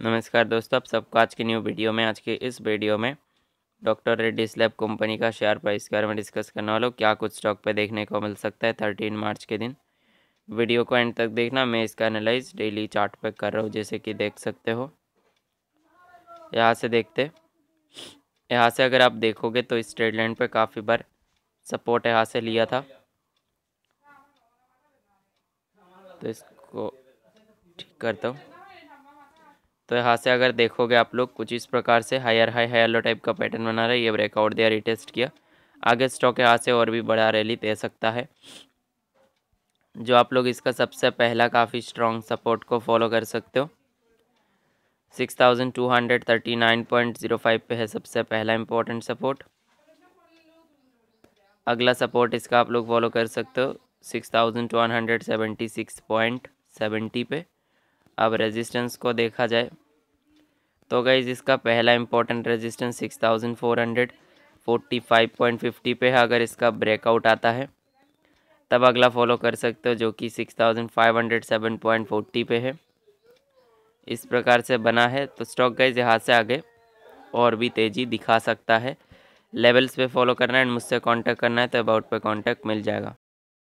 नमस्कार दोस्तों, आप सबको आज की न्यू वीडियो में, आज के इस वीडियो में डॉक्टर रेड्डी स्लैब कंपनी का शेयर प्राइस के बारे में डिस्कस करने वालों क्या कुछ स्टॉक पे देखने को मिल सकता है? थर्टीन मार्च के दिन। वीडियो को एंड तक देखना। मैं इसका एनालाइज डेली चार्ट पे कर रहा हूँ, जैसे कि देख सकते हो। यहाँ से देखते। यहाँ से अगर आप देखोगे तो इस ट्रेड लाइन पर काफ़ी बार सपोर्ट यहाँ से लिया था। तो इसको ठीक करता हूँ। तो यहाँ से अगर देखोगे आप लोग, कुछ इस प्रकार से higher high high low type का पैटर्न बना रहा है। ये ब्रेकआउट दिया रिटेस्ट किया। आगे स्टॉक यहाँ से और भी बड़ा रैली दे सकता है। जो आप लोग इसका सबसे पहला काफ़ी स्ट्रॉन्ग सपोर्ट को फॉलो कर सकते हो। Six thousand two hundred thirty nine point zero five पे है सबसे पहला इम्पोर्टेंट सपोर्ट अगला सपोर्ट इसका आप लोग फॉलो कर सकते हो six thousand one hundred seventy six point seventy पे। अब रेजिस्टेंस को देखा जाए। तो गाइज़ इसका पहला important resistance six thousand four hundred forty five point fifty पे है अगर इसका ब्रेकआउट आता है। तब अगला फॉलो कर सकते हो जो कि six thousand five hundred seven point forty पे है। इस प्रकार से बना है। तो स्टॉक गाइज़ यहाँ से आगे और भी तेज़ी दिखा सकता है। लेवल्स पे फॉलो करना है एंड मुझसे कांटेक्ट करना है तो अबाउट पे कांटेक्ट मिल जाएगा।